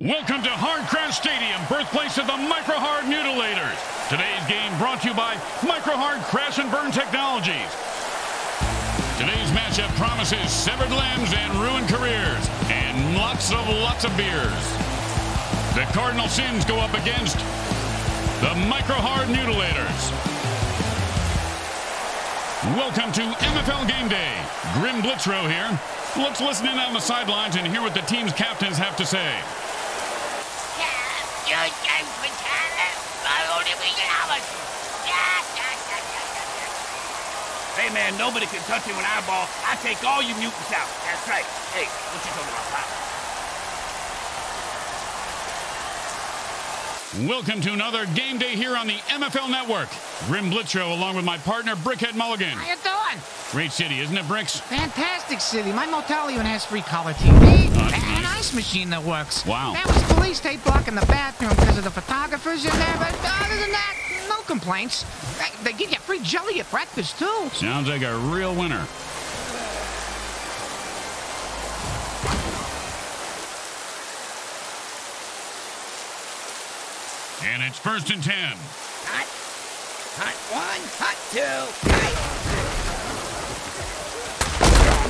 Welcome to Hardcraft Stadium, birthplace of the Microhard Mutilators. Today's game brought to you by Microhard Crash and Burn Technologies. Today's matchup promises severed limbs and ruined careers, and lots of lots of beers. The Cardinal Sins go up against the Microhard Mutilators. Welcome to MFL Game Day. Grim Blitzrow here. Let's listen in on the sidelines and hear what the team's captains have to say. Hey, man, nobody can touch you when I ball. I take all you mutants out. That's right. Hey, what you talking about, Pop? Welcome to another game day here on the MFL Network. Grim Blitzrow along with my partner Brickhead Mulligan. How you doing? Great city, isn't it, Bricks? Fantastic city. My motel even has free color TV Oh, and an nice. ice machine that works. Wow. There was police tape blocking the bathroom because of the photographers in there, but other than that, no complaints. They, they give you free jelly at breakfast too. Sounds like a real winner. And it's first and ten. Hot. Hot one, hot two, hot.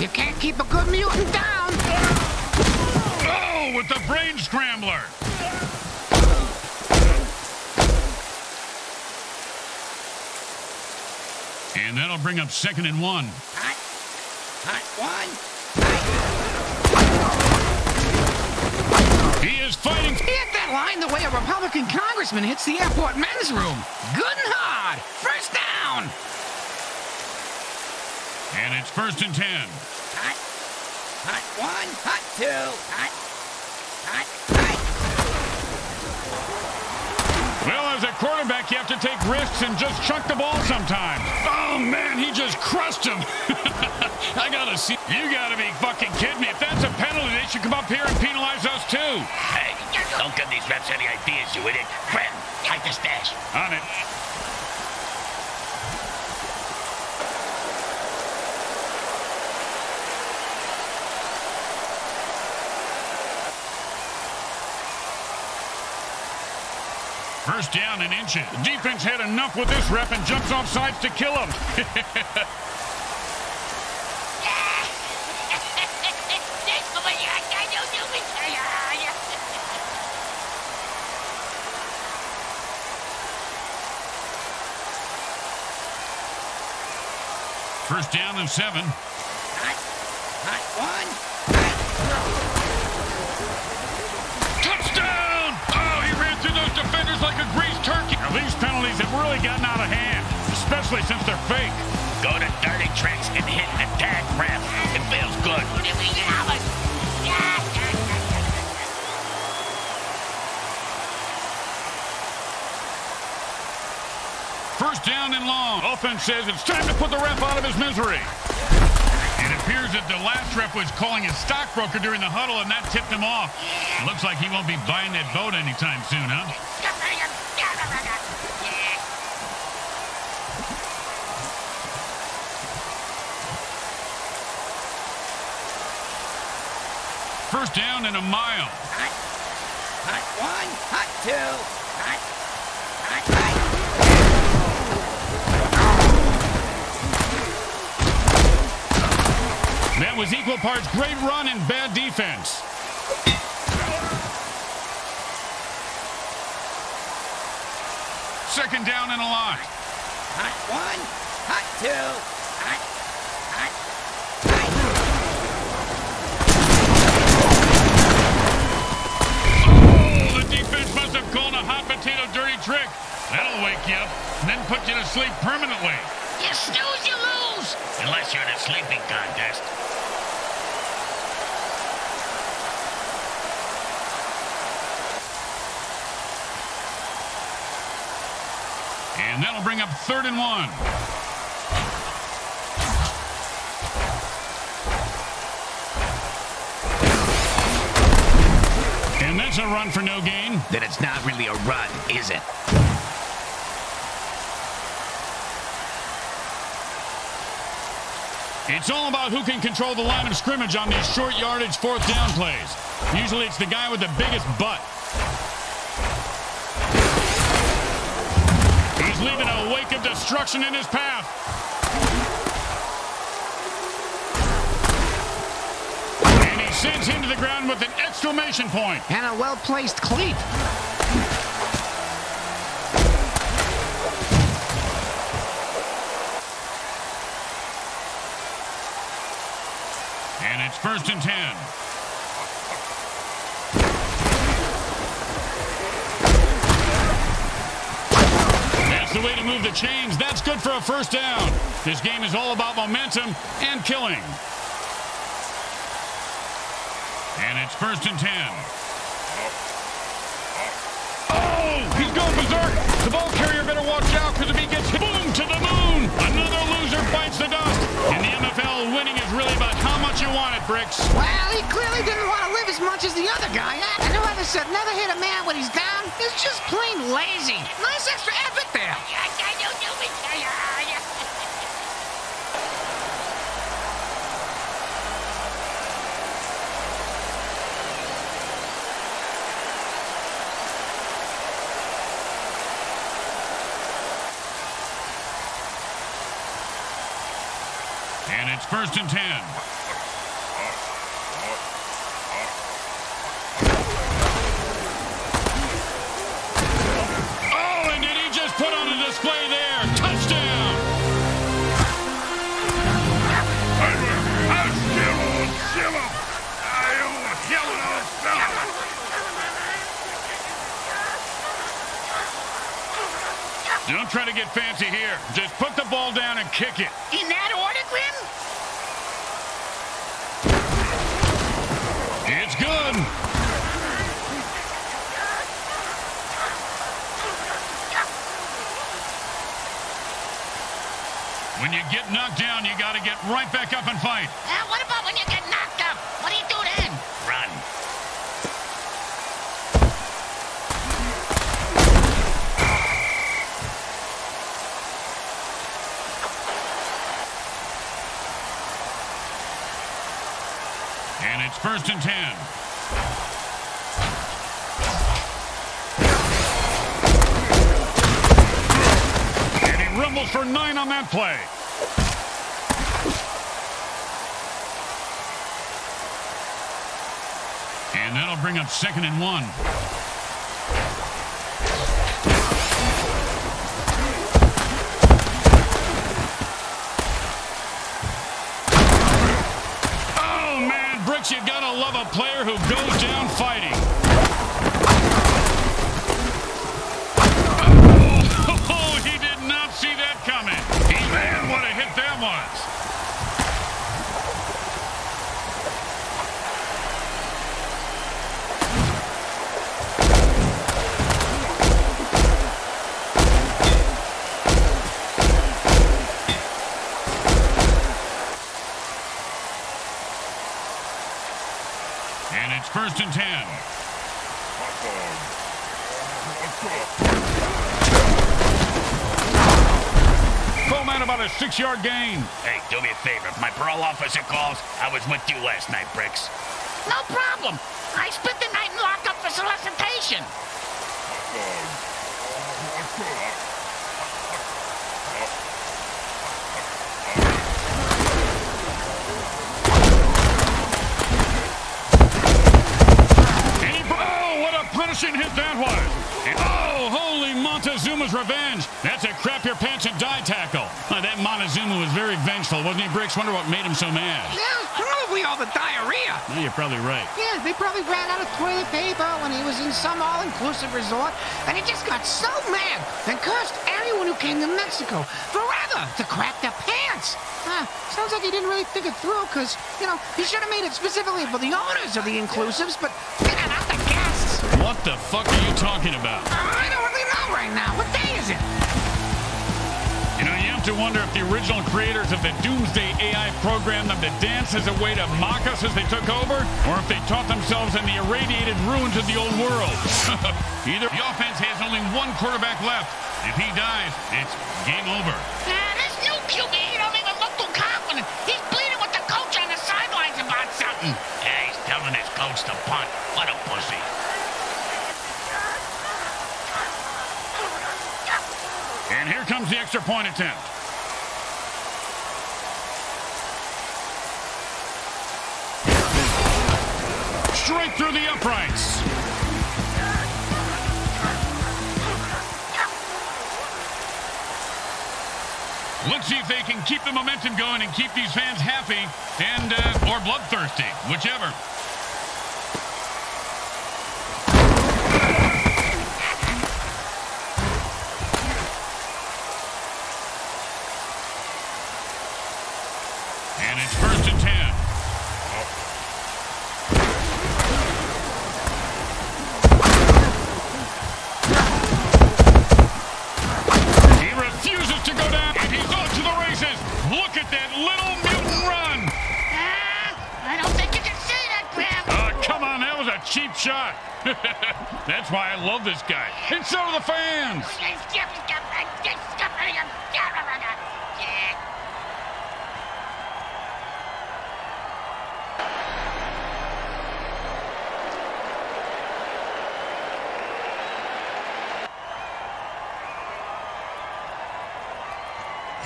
You can't keep a good mutant down. Oh, with the brain scrambler. And that'll bring up second and one. Hot. Hot one. He is fighting. He hit that line the way a Republican congressman hits the airport men's room. Good and hard. First down. And it's first and ten. Hot. Hot one, hot two, hot. Hot, hot. Well, as a quarterback, you have to take risks and just chuck the ball sometimes. Oh, man, he just crushed him. I gotta see. You gotta be fucking kidding me. If that's a penalty, they should come up here and penalize us, too. Hey, don't give these reps any ideas, you idiot. Friend, hide the stash. On it. First down and inches. The defense had enough with this rep and jumps off sides to kill him. First down and seven. Especially since they're fake. Go to dirty tricks and hit the tag rep. It feels good. First down and long. Offense says it's time to put the ref out of his misery. It appears that the last ref was calling his stockbroker during the huddle, and that tipped him off. Looks like he won't be buying that boat anytime soon, huh? First down and a mile. Hot. Hot one, hot two, hot. Hot, hot. That was equal parts great run and bad defense. Second down and a lot. Hot one, hot two, hot potato dirty trick. That'll wake you up and then put you to sleep permanently. You snooze, you lose. Unless you're in a sleeping contest. And that'll bring up third and one. That's a run for no gain. Then it's not really a run, is it? It's all about who can control the line of scrimmage on these short yardage fourth down plays. Usually it's the guy with the biggest butt. He's leaving a wake of destruction in his path. Sends him to the ground with an exclamation point. And a well-placed cleat. And it's first and ten. That's the way to move the chains. That's good for a first down. This game is all about momentum and killing. And it's first and ten. Oh, he's going berserk. The ball carrier better watch out because if he gets hit, boom, to the moon. Another loser bites the dust. In the NFL, winning is really about how much you want it, Bricks. Well, he clearly didn't want to live as much as the other guy. And whoever said never hit a man when he's down is just plain lazy. Nice extra effort there. And it's first and ten. Oh, Don't try to get fancy here. Just put the ball down and kick it. In that order, Grim? It's good. When you get knocked down, you got to get right back up and fight. Uh, what about when you get knocked up? What do you do then? Run. And it's first and ten. And he rumbles for nine on that play. And that'll bring up second and one. Love a player who goes down fighting. A. Hey, do me a favor. If my parole officer calls, I was with you last night, Bricks. No problem. I spent the night in lockup for solicitation. Oh, what a punishing hit that was. And, oh, holy Montezuma's revenge. That's a crap your pants and die tackle. Uh, Montezuma was very vengeful, wasn't he, Bricks? Wonder what made him so mad. Yeah, probably all the diarrhea. No, you're probably right. Yeah, they probably ran out of toilet paper when he was in some all-inclusive resort, and he just got so mad and cursed everyone who came to Mexico forever to crack their pants. Huh, sounds like he didn't really think it through, because, you know, he should have made it specifically for the owners of the inclusives, but, not the guests. What the fuck are you talking about? I don't really know right now. What day to wonder if the original creators of the Doomsday AI programmed them to dance as a way to mock us as they took over, or if they taught themselves in the irradiated ruins of the old world. Either the offense has only one quarterback left. If he dies, it's game over. Ah, this new QB, he don't even look too confident. He's bleeding with the coach on the sidelines about something. Yeah, he's telling his coach to punt. What a pussy. And here comes the extra point attempt. Straight through the uprights. Let's see if they can keep the momentum going and keep these fans happy and uh, or bloodthirsty, whichever. Shot. That's why I love this guy. And so do the fans.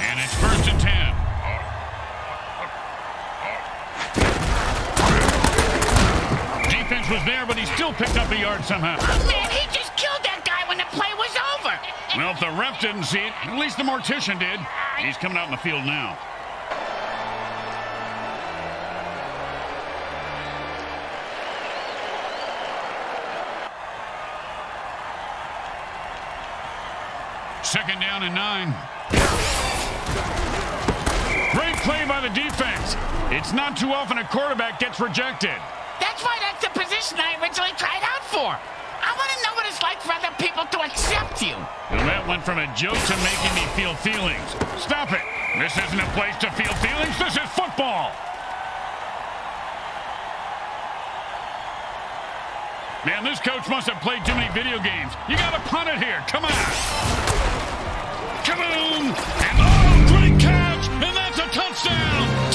And it's first and ten. Defense was there, but still picked up a yard somehow. Oh, man, he just killed that guy when the play was over. Well, if the ref didn't see it, at least the mortician did. He's coming out in the field now. Second down and nine. Great play by the defense. It's not too often a quarterback gets rejected. That's why that's the position I originally tried out for. I want to know what it's like for other people to accept you. Well, that went from a joke to making me feel feelings. Stop it. This isn't a place to feel feelings. This is football. Man, this coach must have played too many video games. You got to punt it here. Come on. Kaboom! And oh, great catch! And that's a touchdown!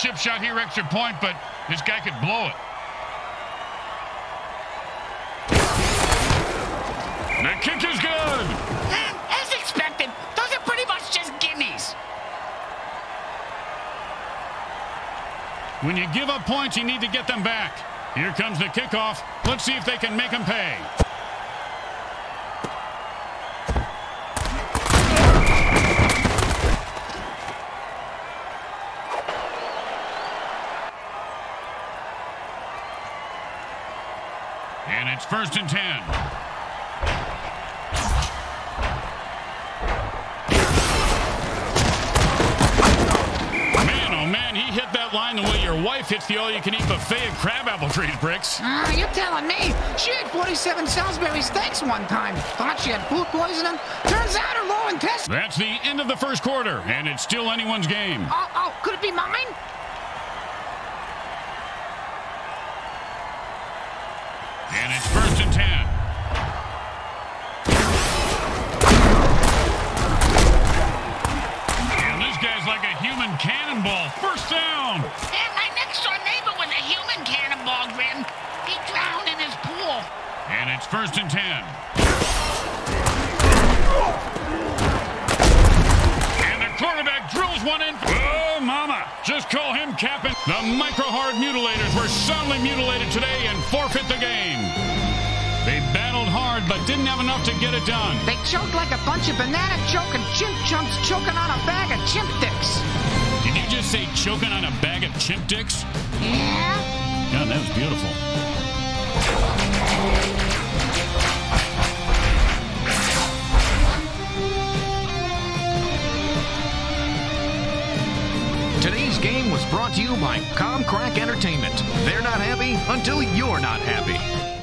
Chip shot here, extra point, but this guy could blow it. The kick is good. As expected, those are pretty much just gimmies. When you give up points, you need to get them back. Here comes the kickoff. Let's see if they can make them pay. First and ten. Man, oh man, he hit that line the way your wife hits the all-you-can-eat buffet at crabapple trees, Bricks. Ah, you're telling me. She had 47 Salisbury steaks one time. Thought she had food poisoning. Turns out her low intestine. That's the end of the first quarter, and it's still anyone's game. Oh, oh, could it be mine? And it's cannonball. First down. And my next door neighbor was a human cannonball, Grim. He drowned in his pool. And it's first and ten. And the quarterback drills one in. Oh, mama. Just call him Captain. The micro-hard mutilators were soundly mutilated today and forfeit the game. They battled hard, but didn't have enough to get it done. They choked like a bunch of banana choking chimp chunks choking on a bag of chimp dicks. Did you just say choking on a bag of chimp dicks? Yeah? God, that was beautiful. Today's game was brought to you by Comcrack Entertainment. They're not happy until you're not happy.